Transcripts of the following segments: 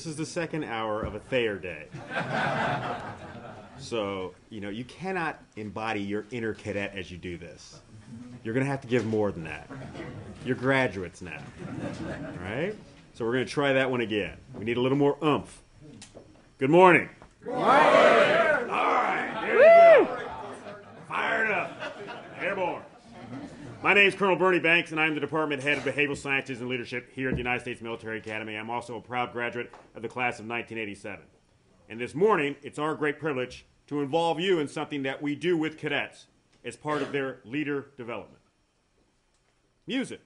this is the second hour of a Thayer day. so, you know, you cannot embody your inner cadet as you do this. You're going to have to give more than that. You're graduates now. All right? So we're going to try that one again. We need a little more oomph. Good morning. Good morning. All right, here we go. Fired up. Airborne. My name is Colonel Bernie Banks, and I'm the Department Head of Behavioral Sciences and Leadership here at the United States Military Academy. I'm also a proud graduate of the class of 1987. And this morning, it's our great privilege to involve you in something that we do with cadets as part of their leader development. Music.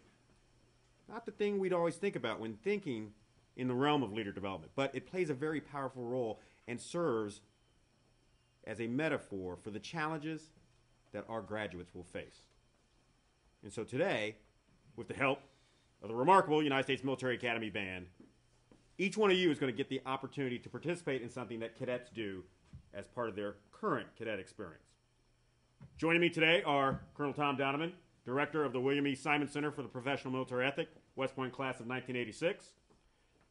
Not the thing we'd always think about when thinking in the realm of leader development, but it plays a very powerful role and serves as a metaphor for the challenges that our graduates will face. And so today, with the help of the remarkable United States Military Academy Band, each one of you is going to get the opportunity to participate in something that cadets do as part of their current cadet experience. Joining me today are Colonel Tom Donovan, Director of the William E. Simon Center for the Professional Military Ethic, West Point Class of 1986,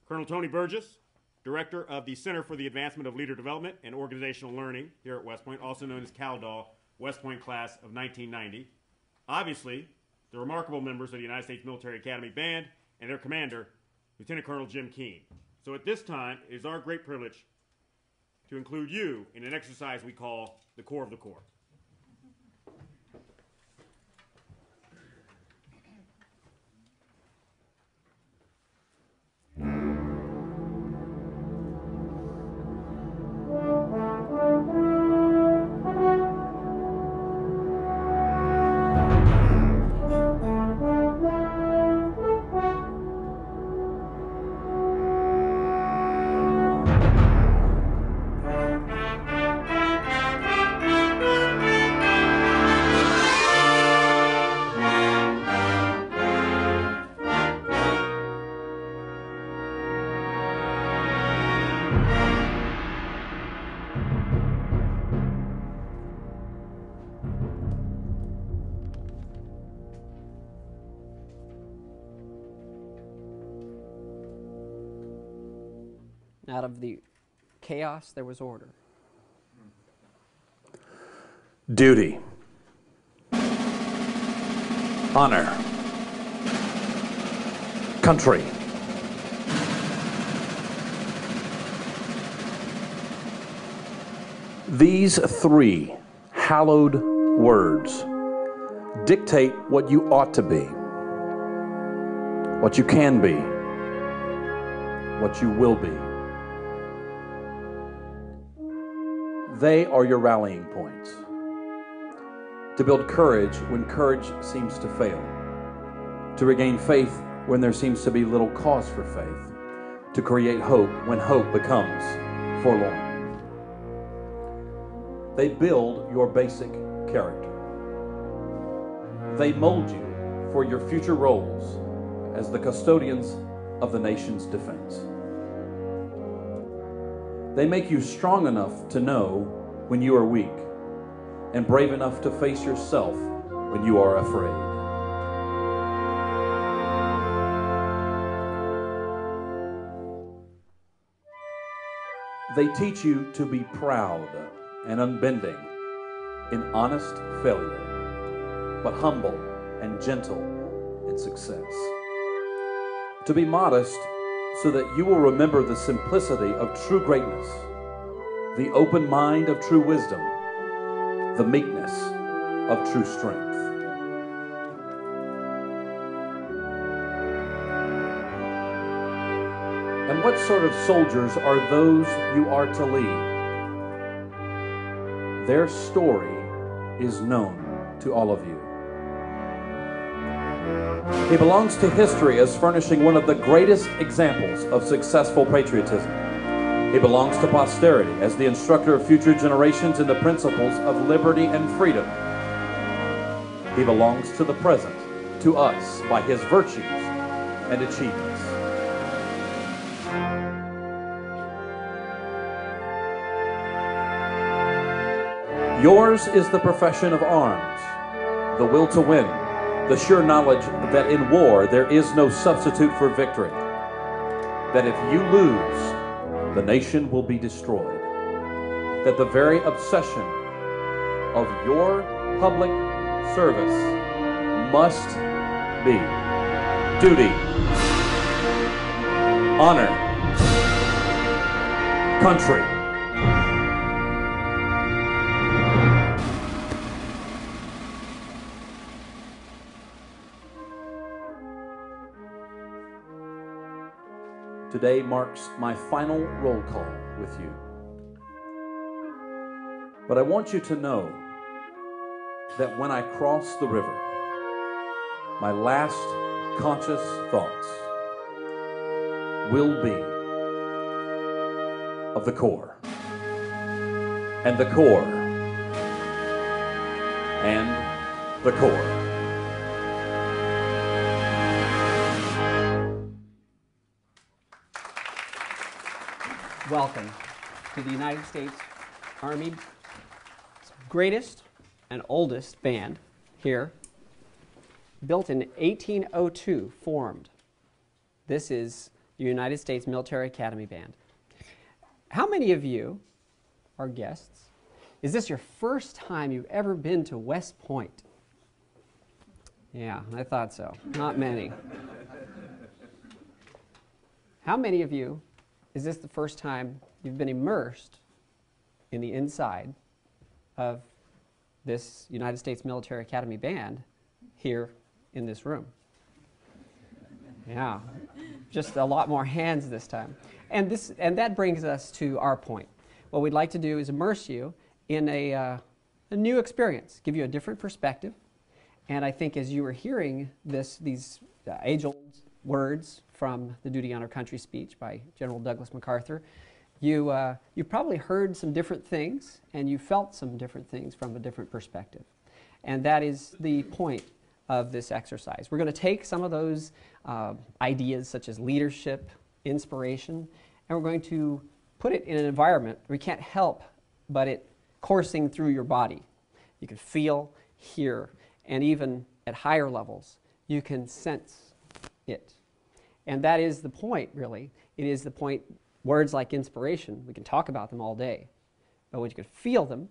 Colonel Tony Burgess, Director of the Center for the Advancement of Leader Development and Organizational Learning here at West Point, also known as CALDOL, West Point Class of 1990. Obviously, the remarkable members of the United States Military Academy Band and their commander, Lieutenant Colonel Jim Keene. So at this time, it is our great privilege to include you in an exercise we call the Core of the Corps. Chaos, there was order. Duty. Honor. Country. These three hallowed words dictate what you ought to be, what you can be, what you will be. They are your rallying points. To build courage when courage seems to fail. To regain faith when there seems to be little cause for faith. To create hope when hope becomes forlorn. They build your basic character. They mold you for your future roles as the custodians of the nation's defense. They make you strong enough to know when you are weak and brave enough to face yourself when you are afraid. They teach you to be proud and unbending in honest failure, but humble and gentle in success. To be modest so that you will remember the simplicity of true greatness, the open mind of true wisdom, the meekness of true strength. And what sort of soldiers are those you are to lead? Their story is known to all of you. He belongs to history as furnishing one of the greatest examples of successful patriotism. He belongs to posterity as the instructor of future generations in the principles of liberty and freedom. He belongs to the present, to us, by his virtues and achievements. Yours is the profession of arms, the will to win, the sure knowledge that in war there is no substitute for victory. That if you lose, the nation will be destroyed. That the very obsession of your public service must be duty, honor, country. Today marks my final roll call with you. But I want you to know that when I cross the river, my last conscious thoughts will be of the Corps. And the Corps. And the Corps. Welcome to the United States Army greatest and oldest band here. Built in 1802, formed. This is the United States Military Academy Band. How many of you are guests? Is this your first time you've ever been to West Point? Yeah, I thought so. Not many. How many of you is this the first time you've been immersed in the inside of this United States Military Academy band here in this room? Yeah, just a lot more hands this time. And, this, and that brings us to our point. What we'd like to do is immerse you in a, uh, a new experience, give you a different perspective. And I think as you were hearing this, these uh, age old words from the Duty, Honor, Country speech by General Douglas MacArthur, you, uh, you probably heard some different things and you felt some different things from a different perspective. And that is the point of this exercise. We're going to take some of those uh, ideas, such as leadership, inspiration, and we're going to put it in an environment you can't help but it coursing through your body. You can feel, hear, and even at higher levels, you can sense it. And that is the point, really. It is the point, words like inspiration, we can talk about them all day. But when you can feel them,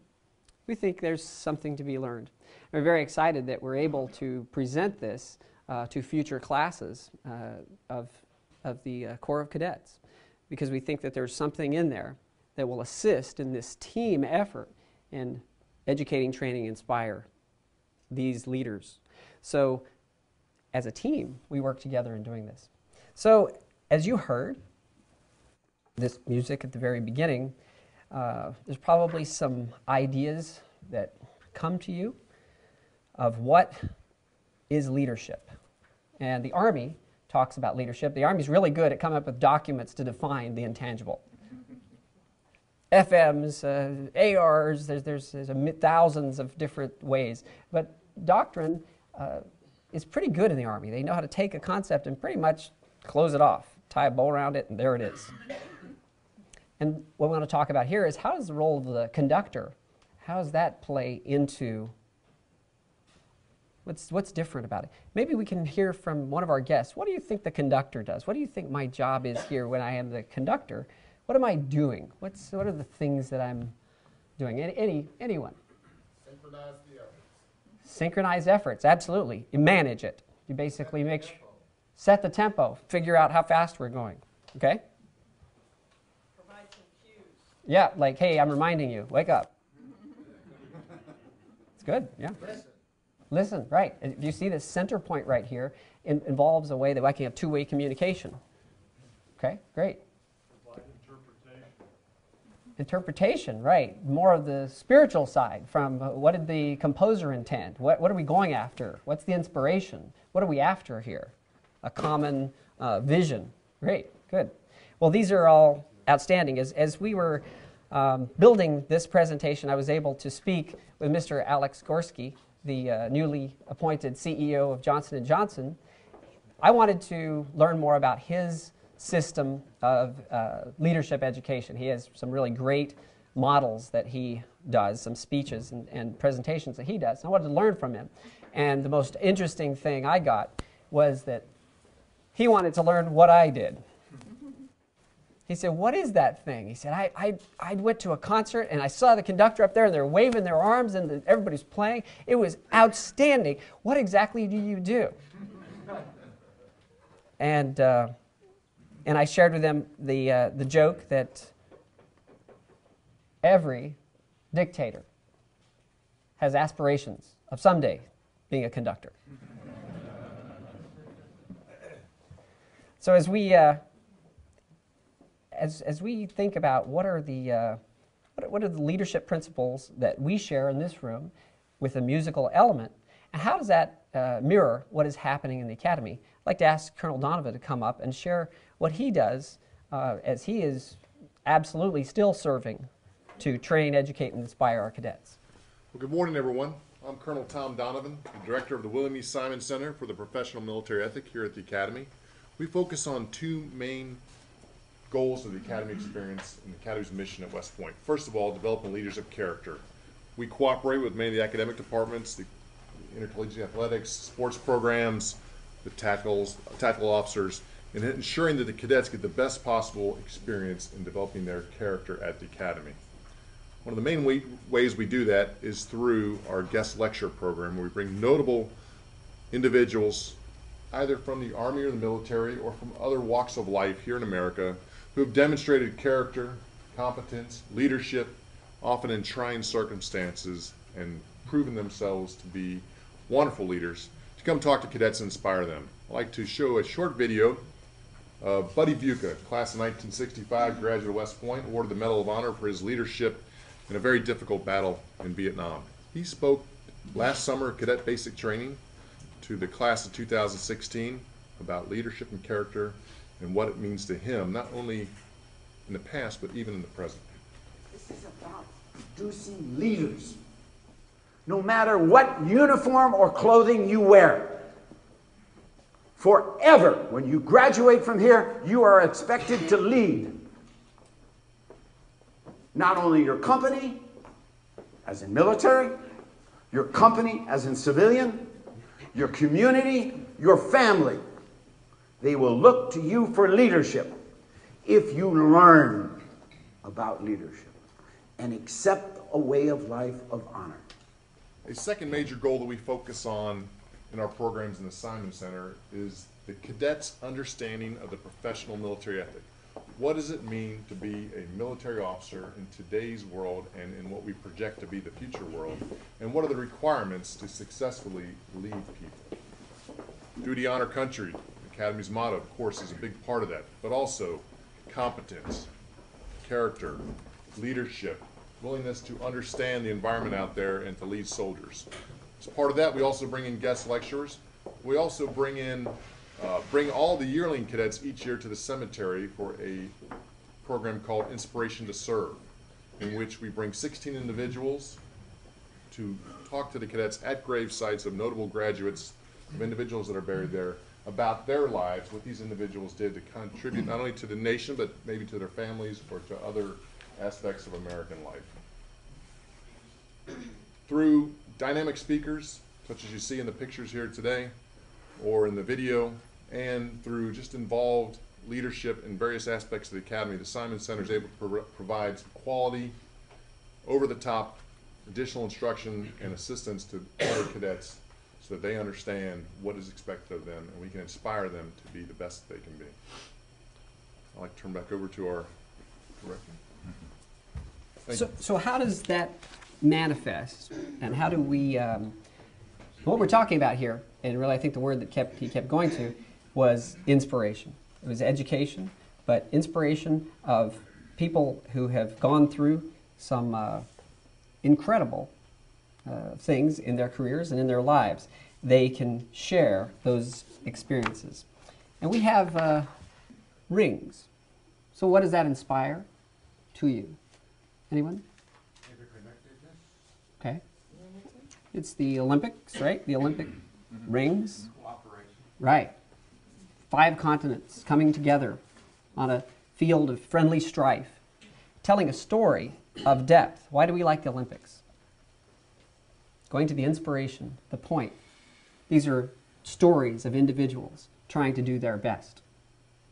we think there's something to be learned. We're very excited that we're able to present this uh, to future classes uh, of, of the uh, Corps of Cadets because we think that there's something in there that will assist in this team effort in educating, training, inspire these leaders. So, as a team, we work together in doing this. So, as you heard, this music at the very beginning, uh, there's probably some ideas that come to you of what is leadership. And the Army talks about leadership. The Army's really good at coming up with documents to define the intangible. FMs, uh, ARs, there's, there's, there's a, thousands of different ways. But doctrine uh, is pretty good in the Army. They know how to take a concept and pretty much close it off, tie a bow around it, and there it is. And what we want to talk about here is how does the role of the conductor, how does that play into what's, what's different about it? Maybe we can hear from one of our guests. What do you think the conductor does? What do you think my job is here when I am the conductor? What am I doing? What's, what are the things that I'm doing? Any, any anyone? Synchronize the efforts. Synchronize efforts, absolutely. You manage it. You basically make sure set the tempo, figure out how fast we're going. Okay? Provide some cues. Yeah, like, hey, I'm reminding you, wake up. it's good, yeah. Listen. Listen, right. If you see this center point right here, it involves a way that I can have two way communication. Okay, great. Interpretation, Interpretation, right. More of the spiritual side from uh, what did the composer intend? What, what are we going after? What's the inspiration? What are we after here? A common uh, vision. Great, good. Well, these are all outstanding. As, as we were um, building this presentation, I was able to speak with Mr. Alex Gorsky, the uh, newly appointed CEO of Johnson & Johnson. I wanted to learn more about his system of uh, leadership education. He has some really great models that he does, some speeches and, and presentations that he does. I wanted to learn from him. And the most interesting thing I got was that he wanted to learn what I did. He said, What is that thing? He said, I, I, I went to a concert and I saw the conductor up there and they're waving their arms and the, everybody's playing. It was outstanding. What exactly do you do? And, uh, and I shared with them the, uh, the joke that every dictator has aspirations of someday being a conductor. So as we uh, as, as we think about what are the uh, what, what are the leadership principles that we share in this room with a musical element, and how does that uh, mirror what is happening in the academy? I'd like to ask Colonel Donovan to come up and share what he does uh, as he is absolutely still serving to train, educate, and inspire our cadets. Well, good morning, everyone. I'm Colonel Tom Donovan, the director of the William E. Simon Center for the Professional Military Ethic here at the Academy. We focus on two main goals of the Academy experience and the Academy's mission at West Point. First of all, developing leaders of character. We cooperate with many of the academic departments, the intercollegiate athletics, sports programs, the tacticals, tactical officers, in ensuring that the cadets get the best possible experience in developing their character at the Academy. One of the main way, ways we do that is through our guest lecture program, where we bring notable individuals, either from the Army or the military or from other walks of life here in America, who have demonstrated character, competence, leadership, often in trying circumstances, and proven themselves to be wonderful leaders, to come talk to cadets and inspire them. I'd like to show a short video of Buddy Bucha, class of 1965, graduate of West Point, awarded the Medal of Honor for his leadership in a very difficult battle in Vietnam. He spoke last summer at cadet basic training to the class of 2016 about leadership and character and what it means to him, not only in the past, but even in the present. This is about producing leaders. No matter what uniform or clothing you wear, forever, when you graduate from here, you are expected to lead not only your company, as in military, your company as in civilian, your community, your family. They will look to you for leadership if you learn about leadership and accept a way of life of honor. A second major goal that we focus on in our programs in the Simon Center is the cadets' understanding of the professional military ethic. What does it mean to be a military officer in today's world and in what we project to be the future world? And what are the requirements to successfully lead people? Duty, honor, country, Academy's motto, of course, is a big part of that, but also competence, character, leadership, willingness to understand the environment out there and to lead soldiers. As part of that, we also bring in guest lecturers. We also bring in uh, bring all the yearling cadets each year to the cemetery for a program called Inspiration to Serve, in which we bring 16 individuals to talk to the cadets at grave sites of notable graduates, of individuals that are buried there, about their lives, what these individuals did to contribute not only to the nation, but maybe to their families or to other aspects of American life. Through dynamic speakers, such as you see in the pictures here today, or in the video, and through just involved leadership in various aspects of the academy, the Simon Center is able to pro provide quality, over the top, additional instruction and assistance to other cadets so that they understand what is expected of them and we can inspire them to be the best they can be. I'd like to turn back over to our director. Thank So, you. so how does that manifest, and how do we? Um, what we're talking about here, and really, I think the word that kept he kept going to was inspiration. It was education, but inspiration of people who have gone through some uh, incredible uh, things in their careers and in their lives. They can share those experiences, and we have uh, rings. So, what does that inspire to you? Anyone? Okay. It's the Olympics, right? The Olympic rings. Right. Five continents coming together on a field of friendly strife, telling a story of depth. Why do we like the Olympics? Going to the inspiration, the point. These are stories of individuals trying to do their best.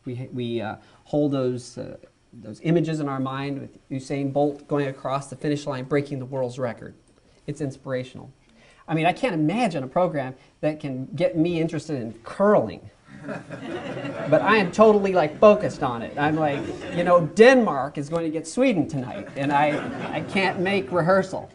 We, we uh, hold those uh, those images in our mind with Usain Bolt going across the finish line, breaking the world's record. It's inspirational. I mean, I can't imagine a program that can get me interested in curling. But I am totally like focused on it. I'm like, you know, Denmark is going to get Sweden tonight, and I, I can't make rehearsal.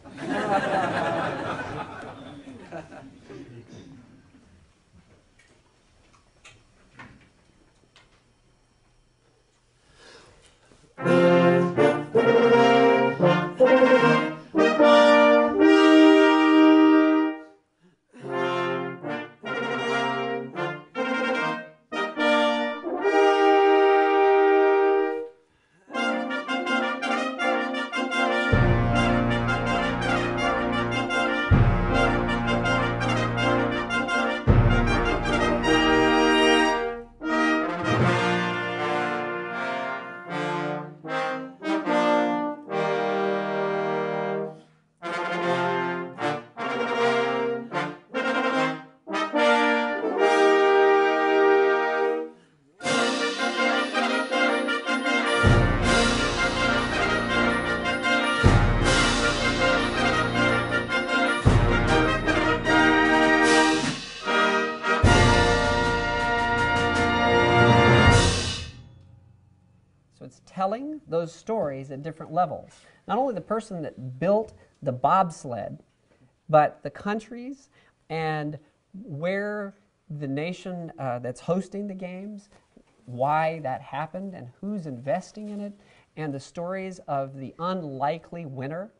At different levels. Not only the person that built the bobsled, but the countries and where the nation uh, that's hosting the games, why that happened, and who's investing in it, and the stories of the unlikely winner.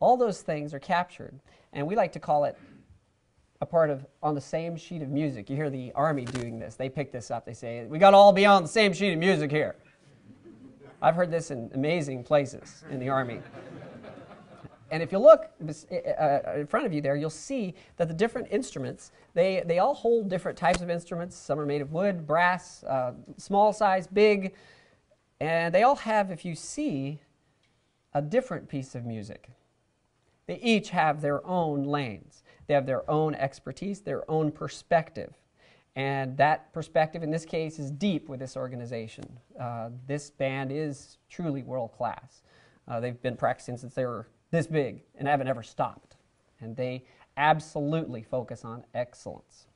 All those things are captured, and we like to call it a part of on the same sheet of music. You hear the army doing this. They pick this up. They say, "We got to all be on the same sheet of music here." I've heard this in amazing places in the army. And if you look uh, in front of you there, you'll see that the different instruments, they, they all hold different types of instruments. Some are made of wood, brass, uh, small size, big, and they all have, if you see, a different piece of music. They each have their own lanes. They have their own expertise, their own perspective. And that perspective in this case is deep with this organization. Uh, this band is truly world class. Uh, they've been practicing since they were this big and haven't ever stopped. And they absolutely focus on excellence.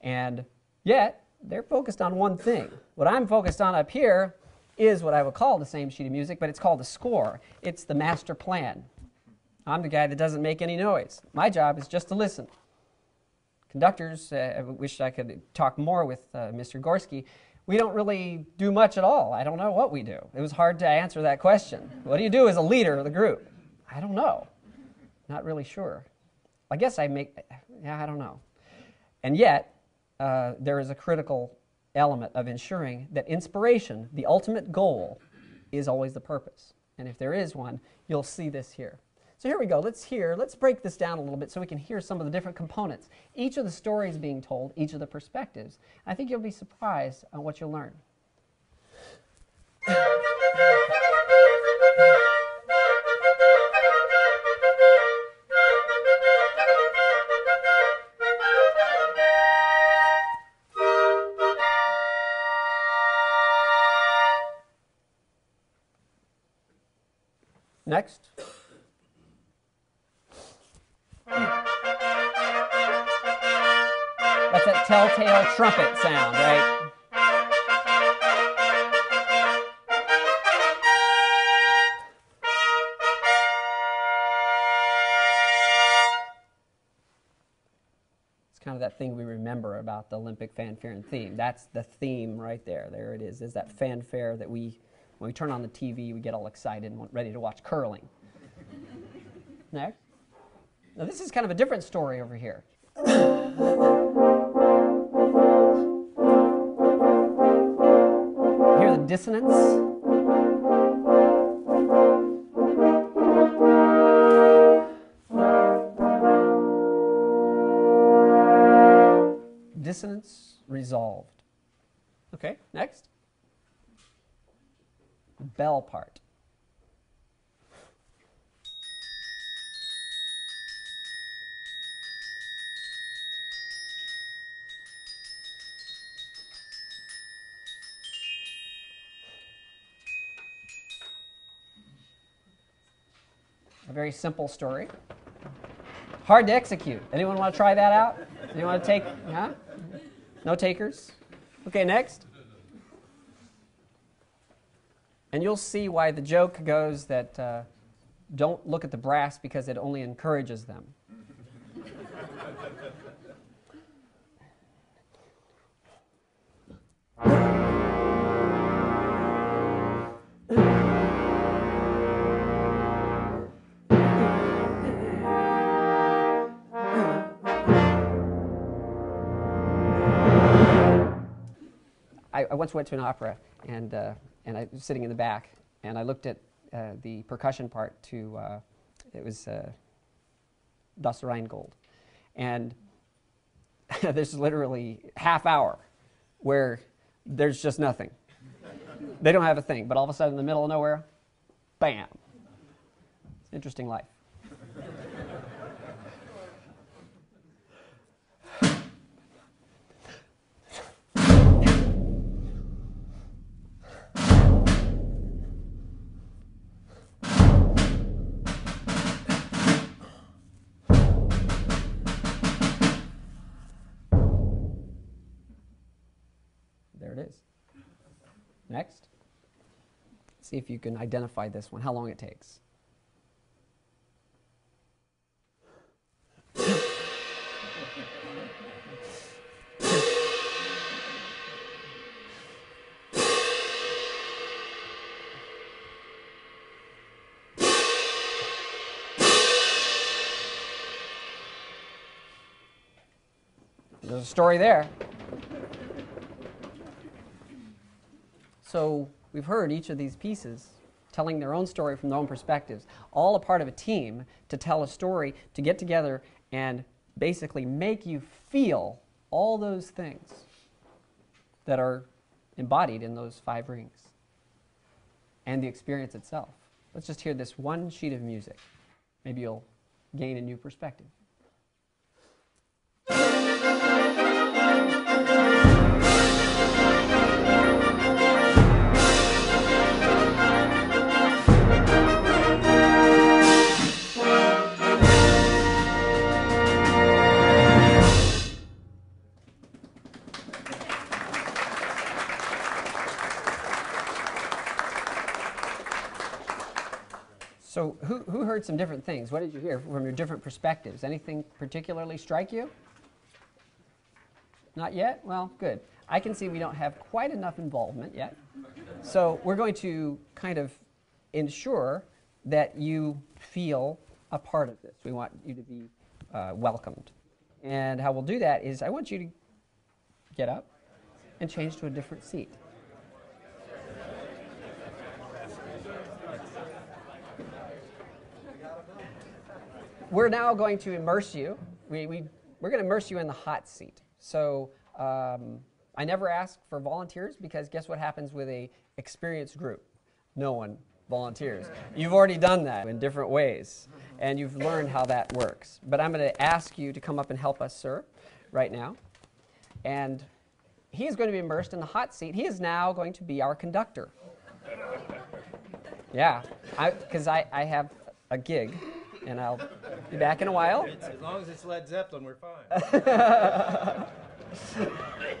And yet, they're focused on one thing. What I'm focused on up here is what I would call the same sheet of music, but it's called the score. It's the master plan. I'm the guy that doesn't make any noise. My job is just to listen conductors, uh, I wish I could talk more with uh, Mr. Gorsky. We don't really do much at all. I don't know what we do. It was hard to answer that question. What do you do as a leader of the group? I don't know. Not really sure. I guess I make, yeah, I don't know. And yet, uh, there is a critical element of ensuring that inspiration, the ultimate goal, is always the purpose. And if there is one, you'll see this here. So here we go. Let's hear, let's break this down a little bit so we can hear some of the different components. Each of the stories being told, each of the perspectives. I think you'll be surprised on what you'll learn. Fanfare and theme. That's the theme right there. There it is. Is that fanfare that we, when we turn on the TV, we get all excited and ready to watch curling. Next. Now, this is kind of a different story over here. Hear the dissonance? Dissonance Okay, next. Bell part. A very simple story. Hard to execute. Anyone want to try that out? Anyone want to take? Huh? No takers? Okay, next. And you'll see why the joke goes that uh, don't look at the brass because it only encourages them. I, once went to an opera, and, uh, and I was sitting in the back, and I looked at uh, the percussion part to, uh, it was uh, Das Rheingold. And there's literally half hour where there's just nothing. they don't have a thing, but all of a sudden in the middle of nowhere, bam. It's interesting life. Next. See if you can identify this one, how long it takes. There's a story there. So we've heard each of these pieces telling their own story from their own perspectives, all a part of a team to tell a story, to get together and basically make you feel all those things that are embodied in those five rings and the experience itself. Let's just hear this one sheet of music. Maybe you'll gain a new perspective. Who, who heard some different things? What did you hear from your different perspectives? Anything particularly strike you? Not yet? Well, good. I can see we don't have quite enough involvement yet. So, we're going to kind of ensure that you feel a part of this. We want you to be uh, welcomed. And how we'll do that is I want you to get up and change to a different seat. We're now going to immerse you. We, we, we're going to immerse you in the hot seat. So um, I never ask for volunteers because guess what happens with a experienced group? No one volunteers. You've already done that in different ways, and you've learned how that works. But I'm going to ask you to come up and help us, sir, right now. And he is going to be immersed in the hot seat. He is now going to be our conductor. Yeah, because I, I, I have a gig and I'll be back in a while. As long as it's Led Zeppelin, we're fine.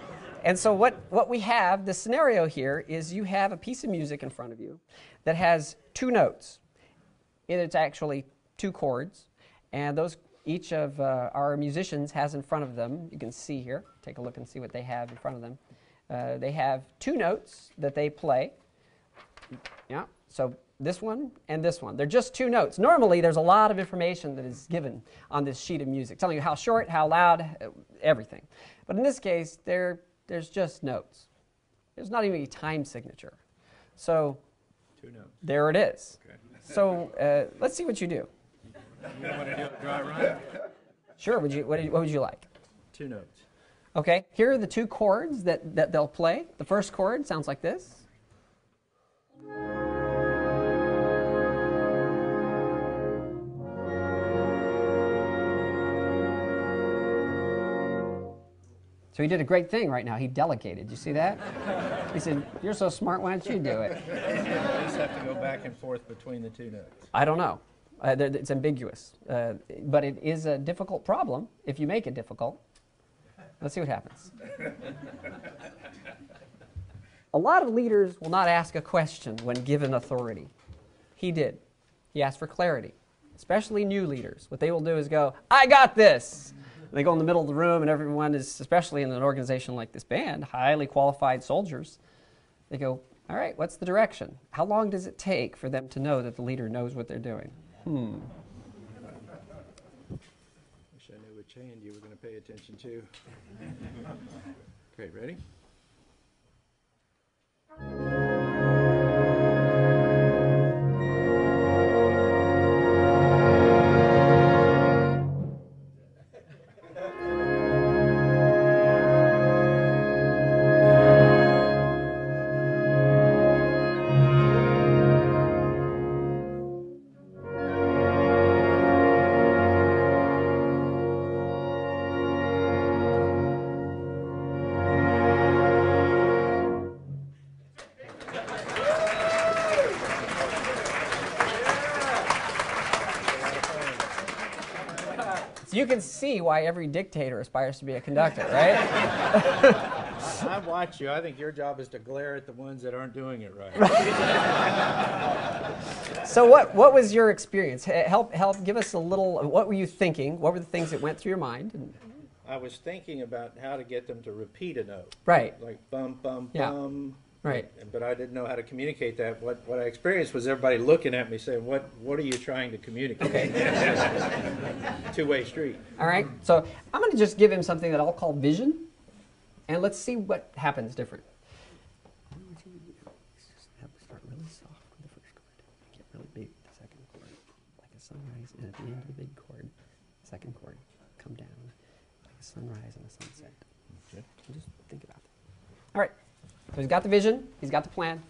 And so what, what we have, the scenario here is you have a piece of music in front of you that has two notes. And It's actually two chords, and those each of uh, our musicians has in front of them. You can see here. Take a look and see what they have in front of them. Uh, they have two notes that they play. Yeah. So this one and this one. They're just two notes. Normally, there's a lot of information that is given on this sheet of music, telling you how short, how loud, uh, everything. But in this case, there, there's just notes. There's not even a time signature. So Two notes. there it is. So uh, let's see what you do. You want to do a dry run? Sure. Would you, what, what would you like? Two notes. Okay. Here are the two chords that, that they'll play. The first chord sounds like this. So he did a great thing right now. He delegated. You see that? He said, You're so smart, why don't you do it? I just have to go back and forth between the two notes. I don't know. Uh, it's ambiguous. Uh, but it is a difficult problem if you make it difficult. Let's see what happens. a lot of leaders will not ask a question when given authority. He did. He asked for clarity, especially new leaders. What they will do is go, I got this. And they go in the middle of the room, and everyone is, especially in an organization like this band, highly qualified soldiers. They go, All right, what's the direction? How long does it take for them to know that the leader knows what they're doing? Hmm. Wish I knew which hand you were going to pay attention to. Okay, ready? You can see why every dictator aspires to be a conductor, right? I watch you. I think your job is to glare at the ones that aren't doing it right. so what, what was your experience? Help, help give us a little, what were you thinking? What were the things that went through your mind? And- I was thinking about how to get them to repeat a note. Right. Like bum, bum, Yeah. bum. Right. But I didn't know how to communicate that. What, what I experienced was everybody looking at me saying, what, what are you trying to communicate? Two-way street. All right, so I'm going to just give him something that I'll call vision, and let's see what happens different. Start really soft with the first chord, make it really big with the second chord, like a sunrise, and at the end of the big chord, second chord, come down like a sunrise and a sunset. Okay. And Just think about that. All right, so he's got the vision, he's got the plan.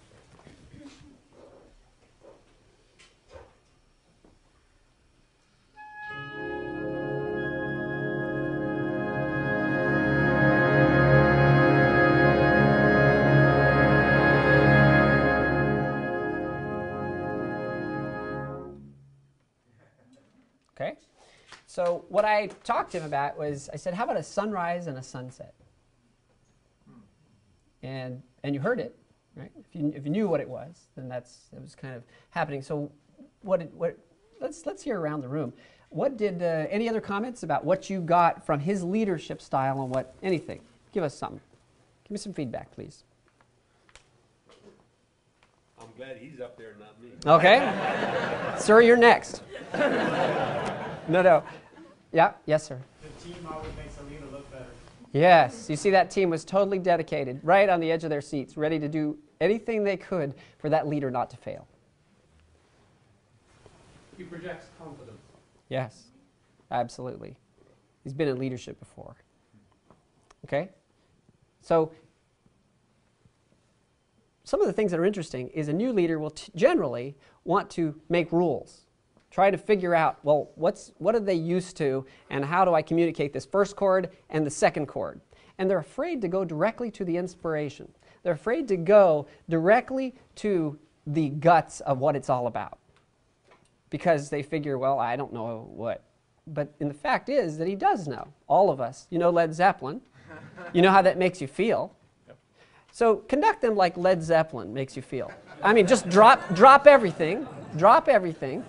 Okay? So what I talked to him about was I said, how about a sunrise and a sunset? And and you heard it, right? If you, if you knew what it was, then that's it was kind of happening. So what did what let's let's hear around the room. What did uh, any other comments about what you got from his leadership style and what anything? Give us something. Give me some feedback, please. I'm glad he's up there not me. Okay? sir, you're next. no, no. Yeah, yes, sir. The team always makes a leader look better. Yes, you see that team was totally dedicated, right on the edge of their seats, ready to do anything they could for that leader not to fail. He projects confidence. Yes, absolutely. He's been in leadership before. Okay? So, some of the things that are interesting is a new leader will t- generally want to make rules. Try to figure out, well, what's, what are they used to, and how do I communicate this first chord and the second chord? And they're afraid to go directly to the inspiration. They're afraid to go directly to the guts of what it's all about because they figure, well, I don't know what. But and the fact is that he does know. All of us. You know Led Zeppelin. You know how that makes you feel. So conduct them like Led Zeppelin makes you feel. I mean, just drop drop everything, drop everything,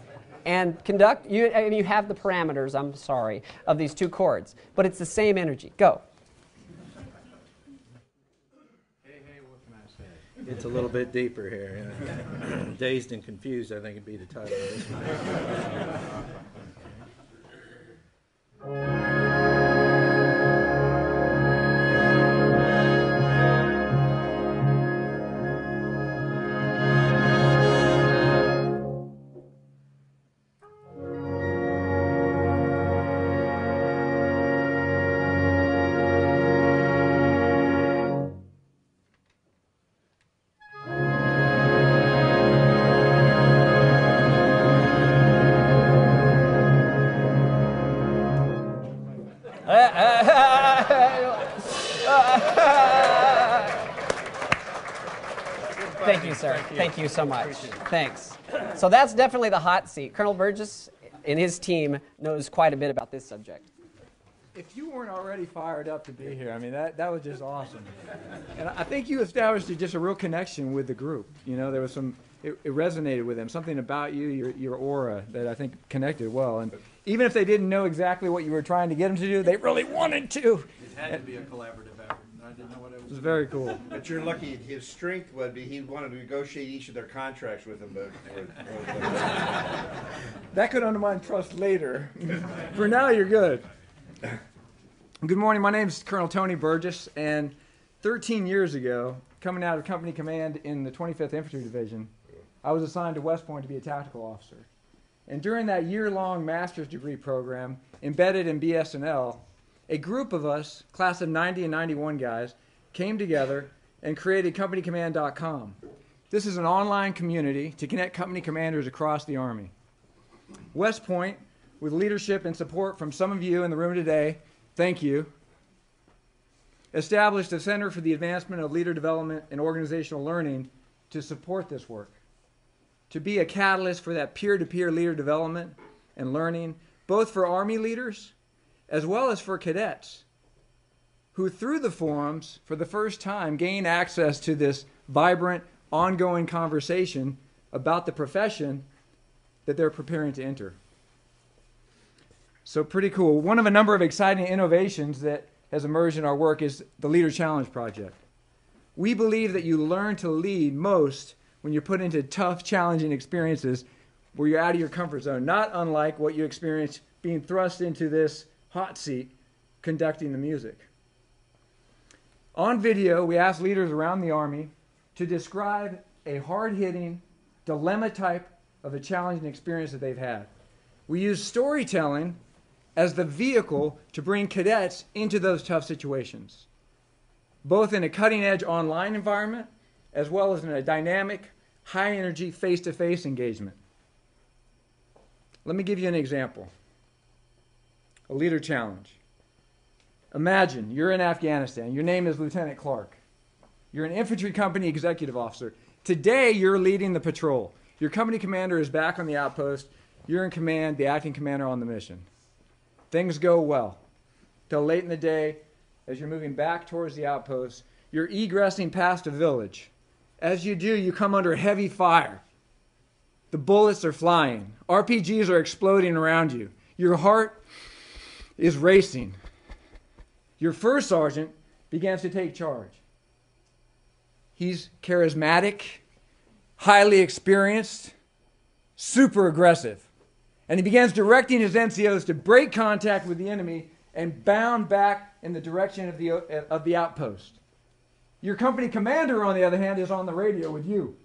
and conduct. You and you have the parameters. I'm sorry of these two chords, but it's the same energy. Go. It's a little bit deeper here. yeah. Dazed and confused, I think would be the title you, sir. Thank you, so much. Thanks. So that's definitely the hot seat. Colonel Burgess, and his team knows quite a bit about this subject. If you weren't already fired up to be here, I mean, that, that was just awesome. And I think you established just a real connection with the group. You know, there was some, it, it resonated with them, something about you, your, your aura, that I think connected well. And even if they didn't know exactly what you were trying to get them to do, they really wanted to. It had to be a collaborative effort. I didn't know what it was. very cool. But you're lucky. His strength would be he wanted to negotiate each of their contracts with them, but. That could undermine trust later. For now, you're good. Good morning. My name is Colonel Tony Burgess, and 13 years ago, coming out of company command in the 25th Infantry Division, I was assigned to West Point to be a tactical officer. And during that year-long master's degree program, embedded in BS&L, a group of us, class of 90 and 91 guys, came together and created CompanyCommand.com. This is an online community to connect company commanders across the Army. West Point, with leadership and support from some of you in the room today, thank you, established a Center for the Advancement of Leader Development and Organizational Learning to support this work, to be a catalyst for that peer to peer leader development and learning, both for Army leaders as well as for cadets, who through the forums, for the first time, gain access to this vibrant, ongoing conversation about the profession that they're preparing to enter. So, pretty cool. One of a number of exciting innovations that has emerged in our work is the Leader Challenge Project. We believe that you learn to lead most when you're put into tough, challenging experiences where you're out of your comfort zone, not unlike what you experience being thrust into this hot seat conducting the music. On video, we asked leaders around the Army to describe a hard hitting, dilemma type of a challenging experience that they've had. We use storytelling as the vehicle to bring cadets into those tough situations, both in a cutting edge online environment as well as in a dynamic, high energy, face to face engagement. Let me give you an example a leader challenge. Imagine you're in Afghanistan. Your name is Lieutenant Clark. You're an infantry company executive officer. Today, you're leading the patrol. Your company commander is back on the outpost. You're in command, the acting commander on the mission. Things go well. Till late in the day, as you're moving back towards the outpost, you're egressing past a village. As you do, you come under heavy fire. The bullets are flying, RPGs are exploding around you. Your heart is racing. Your first sergeant begins to take charge. He's charismatic, highly experienced, super aggressive. And he begins directing his NCOs to break contact with the enemy and bound back in the direction of the, of the outpost. Your company commander, on the other hand, is on the radio with you,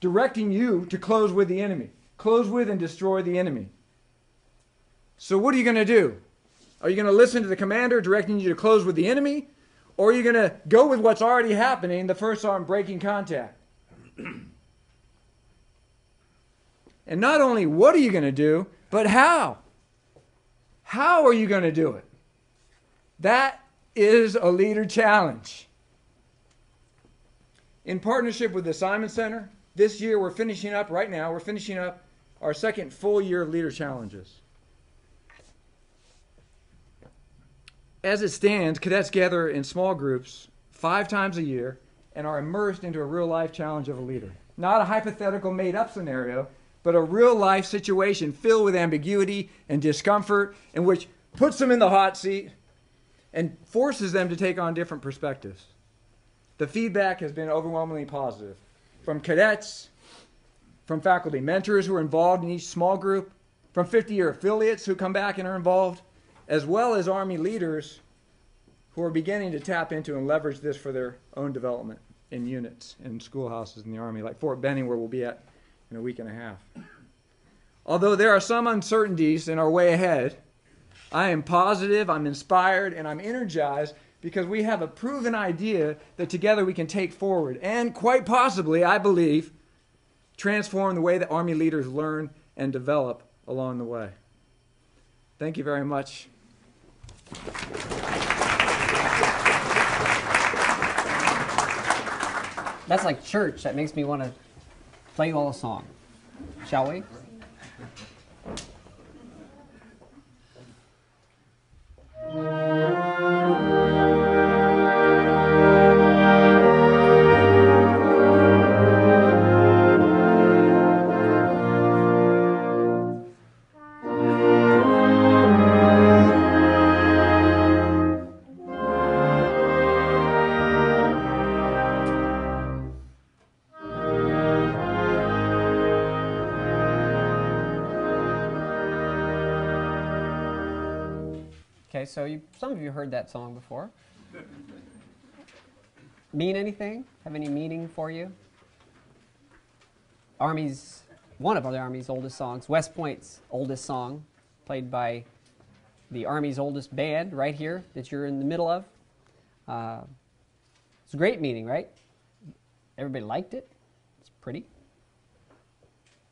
directing you to close with the enemy, close with and destroy the enemy. So, what are you going to do? Are you going to listen to the commander directing you to close with the enemy? Or are you going to go with what's already happening, the first arm breaking contact? and not only what are you going to do, but how? How are you going to do it? That is a leader challenge. In partnership with the Simon Center, this year we're finishing up, right now, we're finishing up our second full year of leader challenges. As it stands, cadets gather in small groups five times a year and are immersed into a real life challenge of a leader. Not a hypothetical made up scenario, but a real life situation filled with ambiguity and discomfort, and which puts them in the hot seat and forces them to take on different perspectives. The feedback has been overwhelmingly positive from cadets, from faculty mentors who are involved in each small group, from 50 year affiliates who come back and are involved, as well as Army leaders who are beginning to tap into and leverage this for their own development in units and schoolhouses in the Army, like Fort Benning, where we'll be at in a week and a half. Although there are some uncertainties in our way ahead, I am positive, I'm inspired, and I'm energized because we have a proven idea that together we can take forward and quite possibly, I believe, transform the way that Army leaders learn and develop along the way. Thank you very much. That's like church. That makes me want to play you all a song. Shall we? So you, some of you heard that song before. Mean anything? Have any meaning for you? Army's one of the Army's oldest songs, West Point's oldest song, played by the Army's oldest band right here that you're in the middle of. Uh, it's a great meeting, right? Everybody liked it. It's pretty.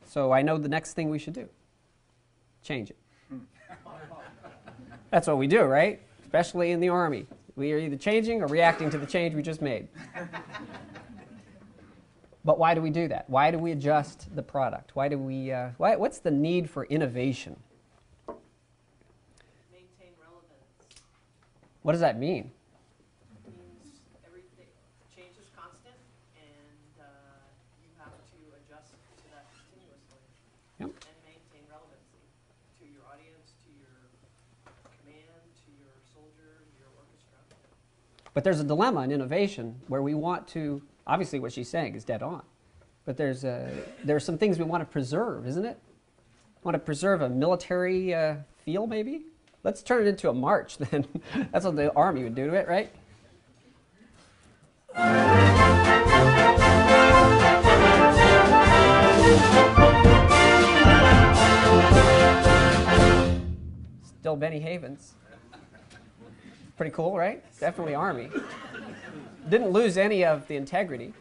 So I know the next thing we should do change it. That's what we do, right? Especially in the Army. We are either changing or reacting to the change we just made. but why do we do that? Why do we adjust the product? Why do we, uh, why, what's the need for innovation? Maintain relevance. What does that mean? Means everything, change is constant, and uh, you have to adjust to that continuously. Yep. And maintain relevancy to your audience, to your command, to your soldier, your orchestra. But there's a dilemma in innovation where we want to, obviously, what she's saying is dead on. But there's, a, there's some things we want to preserve, isn't it? Want to preserve a military uh, feel, maybe? Let's turn it into a march then. That's what the Army would do to it, right? Still Benny Havens. Pretty cool, right? Definitely Army. Didn't lose any of the integrity.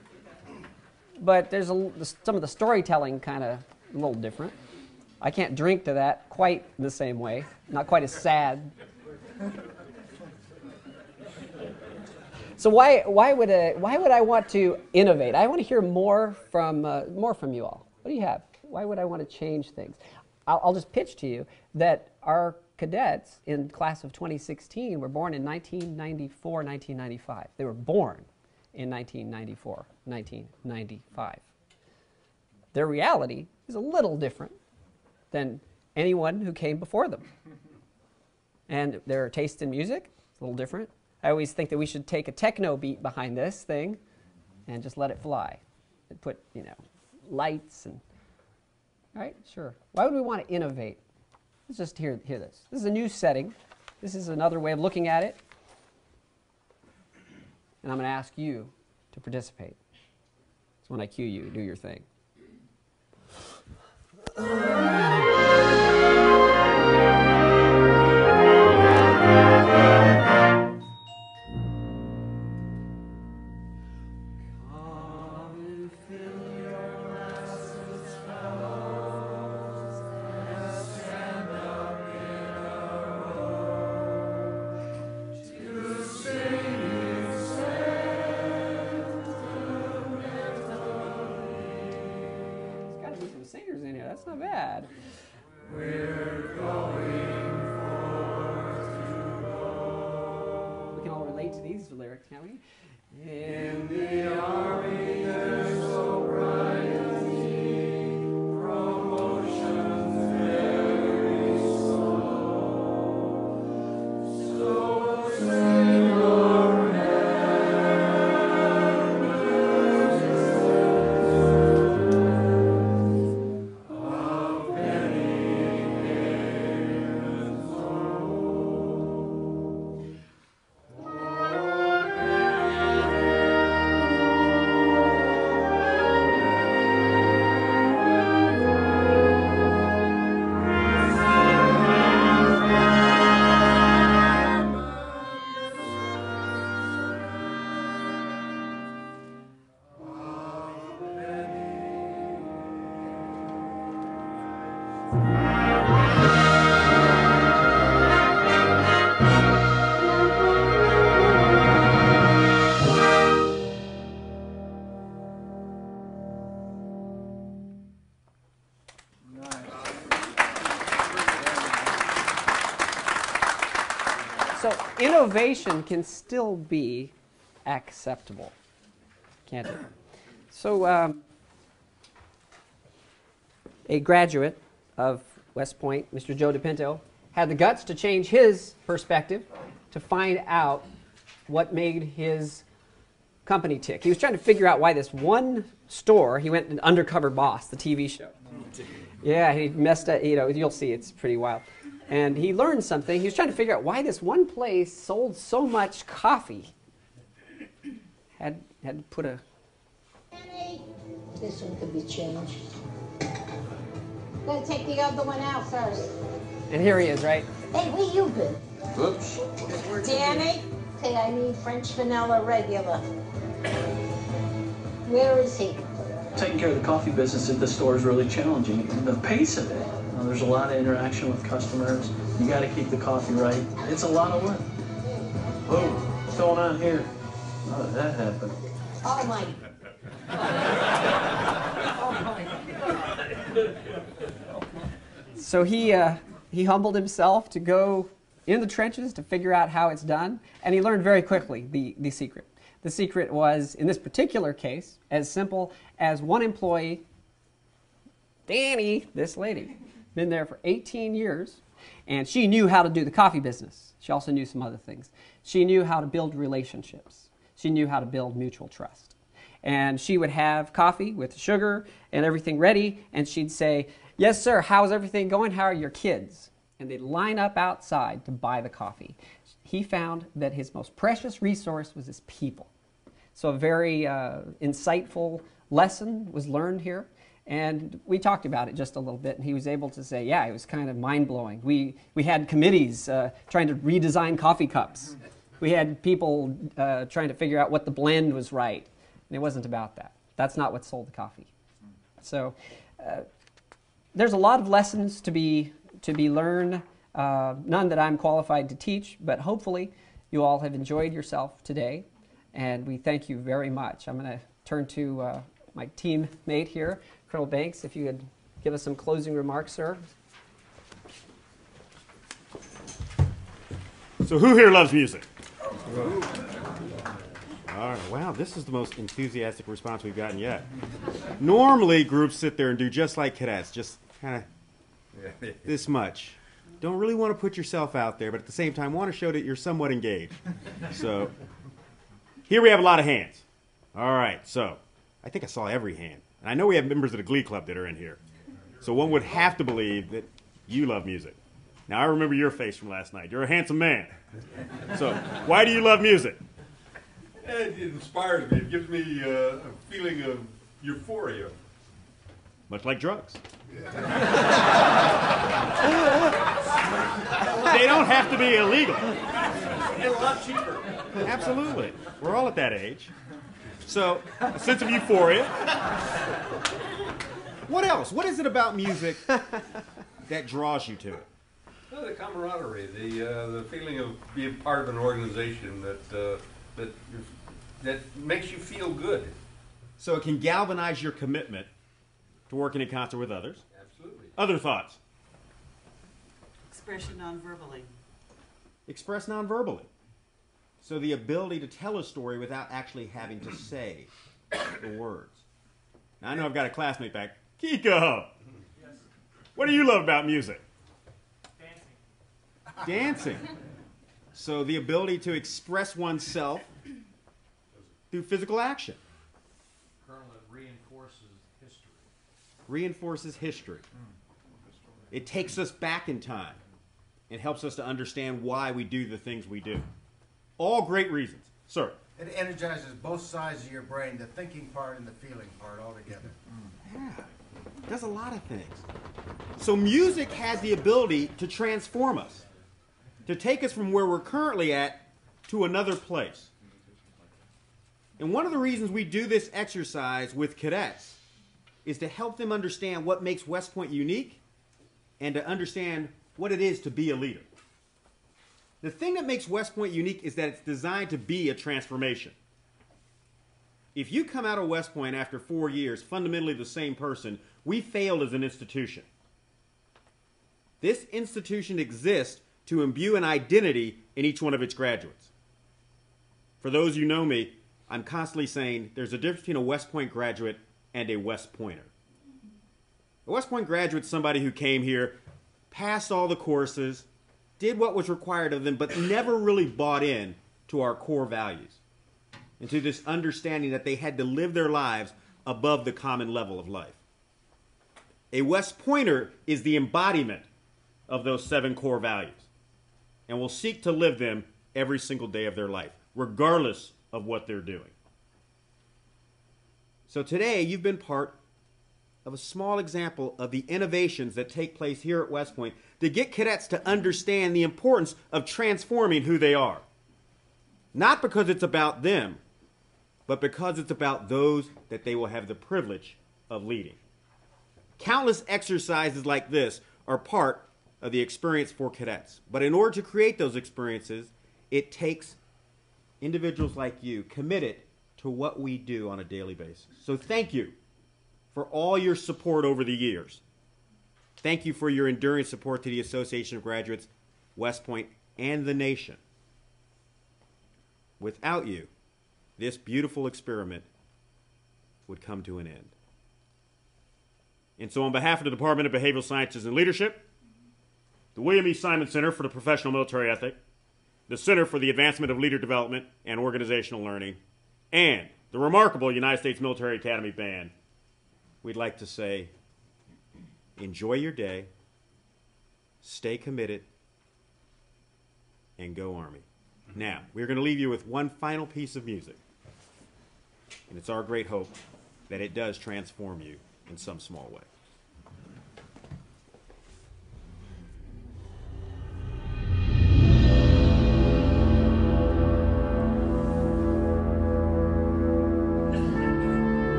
But there's a, some of the storytelling kind of a little different. I can't drink to that quite the same way, not quite as sad. So why, why, would a, why would I want to innovate? I want to hear more from, uh, more from you all. What do you have? Why would I want to change things? I'll, I'll just pitch to you that our cadets in class of 2016 were born in 1994, 1995. They were born in 1994, 1995. Their reality is a little different than anyone who came before them. And their taste in music is a little different. I always think that we should take a techno beat behind this thing and just let it fly. And put, you know, lights and right? Sure. Why would we want to innovate? Let's just hear, hear this. This is a new setting. This is another way of looking at it. And I'm going to ask you to participate. So when I cue you, do your thing. Innovation can still be acceptable, can't it? So um, a graduate of West Point, Mr. Joe DePinto, had the guts to change his perspective to find out what made his company tick. He was trying to figure out why this one store, he went an undercover boss, the TV show. Yeah, he messed up, you know, you'll see it's pretty wild. And he learned something. He was trying to figure out why this one place sold so much coffee. Had, had to put a This one could be changed. Gotta take the other one out first. And here he is, right? Hey, where you been? Oops. Danny? Okay, I need French vanilla regular. Where is he? Taking care of the coffee business at the store is really challenging. The pace of it, you know, there's a lot of interaction with customers. You got to keep the coffee right. It's a lot of work. Whoa, what's going on here? How did that happen? Oh my. So he, uh, he humbled himself to go in the trenches to figure out how it's done, and he learned very quickly the, the secret. The secret was, in this particular case, as simple as one employee, Danny, this lady, been there for 18 years, and she knew how to do the coffee business. She also knew some other things. She knew how to build relationships. She knew how to build mutual trust. And she would have coffee with sugar and everything ready, and she'd say, Yes, sir, how's everything going? How are your kids? And they'd line up outside to buy the coffee. He found that his most precious resource was his people. So, a very uh, insightful lesson was learned here. And we talked about it just a little bit, and he was able to say, yeah, it was kind of mind blowing. We, we had committees uh, trying to redesign coffee cups, we had people uh, trying to figure out what the blend was right. And it wasn't about that. That's not what sold the coffee. So, uh, there's a lot of lessons to be, to be learned, uh, none that I'm qualified to teach, but hopefully you all have enjoyed yourself today, and we thank you very much. I'm going to turn to uh, my teammate here, Colonel Banks, if you could give us some closing remarks, sir. So, who here loves music? All right, wow, this is the most enthusiastic response we've gotten yet. Normally, groups sit there and do just like cadets, just kind of this much. Don't really want to put yourself out there, but at the same time, want to show that you're somewhat engaged. So, here we have a lot of hands. All right, so I think I saw every hand. And I know we have members of the Glee Club that are in here. So, one would have to believe that you love music. Now, I remember your face from last night. You're a handsome man. So, why do you love music? It inspires me. It gives me uh, a feeling of euphoria. Much like drugs. they don't have to be illegal. A lot cheaper. Absolutely. We're all at that age. So, a sense of euphoria. What else? What is it about music that draws you to it? Well, the camaraderie, the uh, the feeling of being part of an organization that uh, that that makes you feel good. So it can galvanize your commitment to working in concert with others. Absolutely. Other thoughts? Expression non-verbally. Express non-verbally. So the ability to tell a story without actually having to say the words. Now I know I've got a classmate back. Kiko! What do you love about music? Dancing. Dancing. So the ability to express oneself through physical action. Colonel, it reinforces history. Reinforces history. It takes us back in time. It helps us to understand why we do the things we do. All great reasons. Sir. It energizes both sides of your brain, the thinking part and the feeling part all together. Mm. Yeah. Does a lot of things. So music has the ability to transform us, to take us from where we're currently at to another place. And one of the reasons we do this exercise with cadets is to help them understand what makes West Point unique and to understand what it is to be a leader. The thing that makes West Point unique is that it's designed to be a transformation. If you come out of West Point after four years, fundamentally the same person, we failed as an institution. This institution exists to imbue an identity in each one of its graduates. For those you know me, I'm constantly saying there's a difference between a West Point graduate and a West Pointer. A West Point graduate is somebody who came here, passed all the courses, did what was required of them, but never really bought in to our core values and to this understanding that they had to live their lives above the common level of life. A West Pointer is the embodiment of those seven core values and will seek to live them every single day of their life, regardless of what they're doing. So today, you've been part of a small example of the innovations that take place here at West Point to get cadets to understand the importance of transforming who they are. Not because it's about them, but because it's about those that they will have the privilege of leading. Countless exercises like this are part of the experience for cadets. But in order to create those experiences, it takes individuals like you committed to what we do on a daily basis. So thank you for all your support over the years. Thank you for your enduring support to the Association of Graduates, West Point, and the nation. Without you, this beautiful experiment would come to an end. And so, on behalf of the Department of Behavioral Sciences and Leadership, the William E. Simon Center for the Professional Military Ethic, the Center for the Advancement of Leader Development and Organizational Learning, and the remarkable United States Military Academy Band, we'd like to say enjoy your day, stay committed, and go Army. Mm-hmm. Now, we're going to leave you with one final piece of music. And it's our great hope that it does transform you in some small way.